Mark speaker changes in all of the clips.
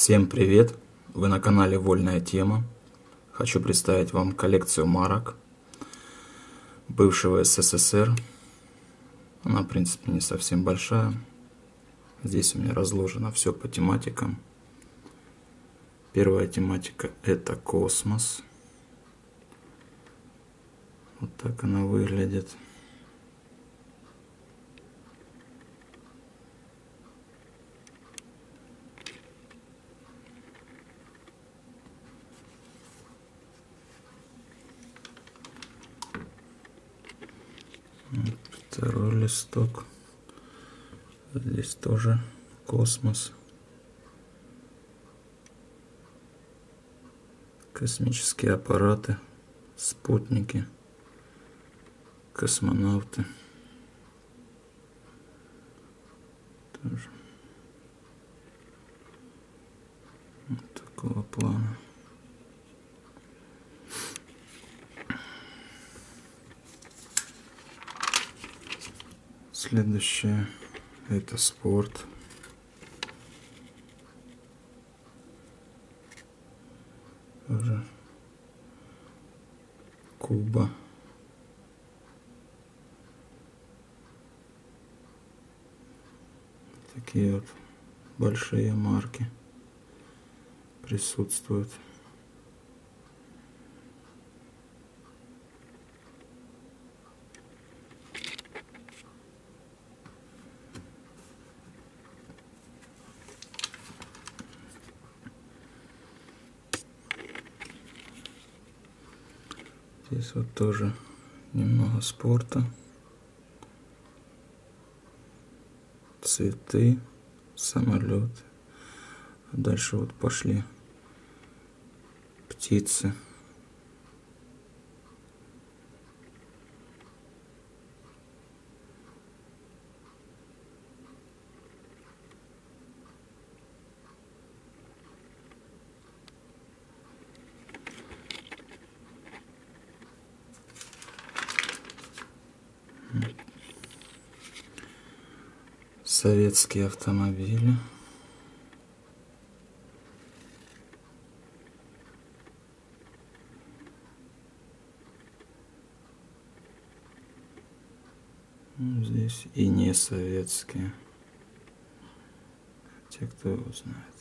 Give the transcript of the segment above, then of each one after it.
Speaker 1: Всем привет! Вы на канале Вольная Тема. Хочу представить вам коллекцию марок бывшего СССР. Она, в принципе, не совсем большая. Здесь у меня разложено все по тематикам. Первая тематика – это космос. Вот так она выглядит. Второй листок. Здесь тоже космос. Космические аппараты, спутники, космонавты. Тоже. Вот такого плана. Следующее это спорт. Тоже Куба. Такие вот большие марки присутствуют. Здесь вот тоже немного спорта. Цветы, самолеты. Дальше вот пошли птицы. Советские автомобили. Ну, здесь и не советские. Те, кто его знает.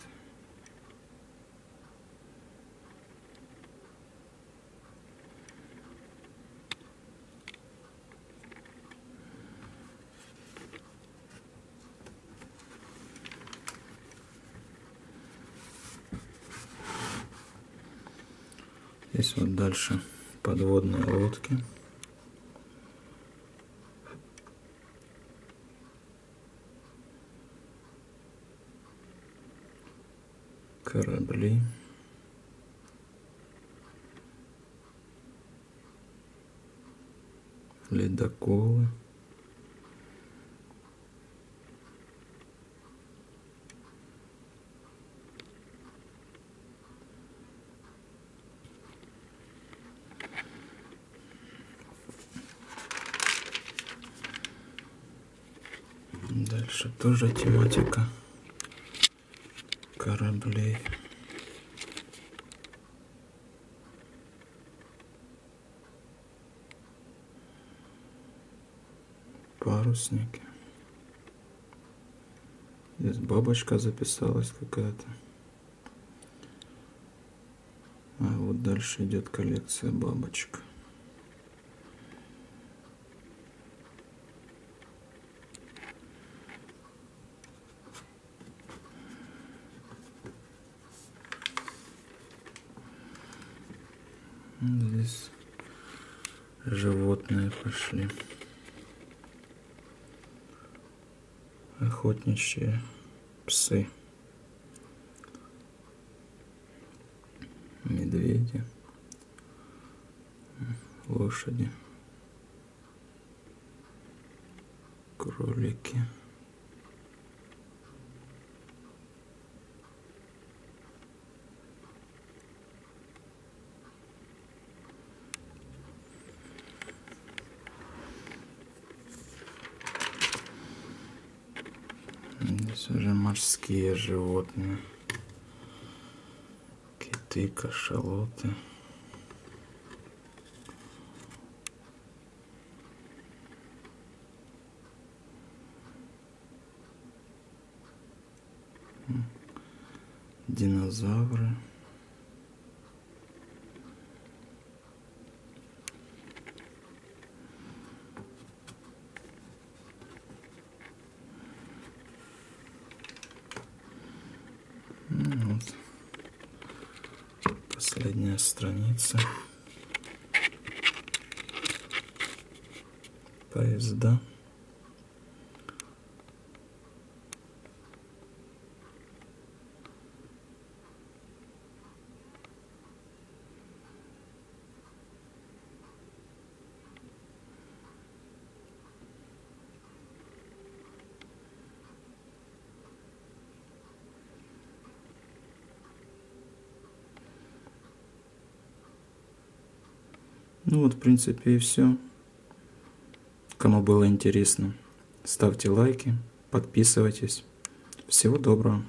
Speaker 1: Здесь вот дальше подводные лодки. Корабли. Ледоколы. Дальше тоже тематика кораблей. Парусники. Здесь бабочка записалась какая-то. А вот дальше идет коллекция бабочек. Здесь животные пошли. Охотничьи псы. Медведи. Лошади. Кролики. Здесь уже морские животные. киты, кашалоты. Динозавры. Вот. Последняя страница. Поезда. Ну вот, в принципе, и все. Кому было интересно, ставьте лайки, подписывайтесь. Всего доброго.